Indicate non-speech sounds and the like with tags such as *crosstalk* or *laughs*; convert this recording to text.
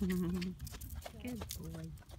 *laughs* Good boy.